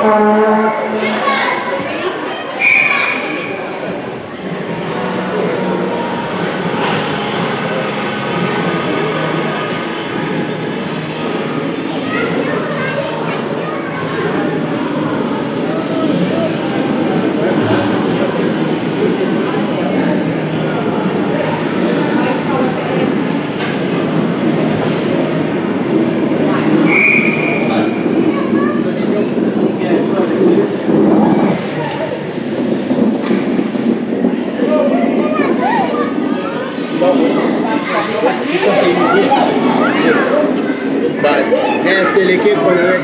Thank. Ça, c'est une Bah, rêve l'équipe qu'on avait.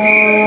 Yeah.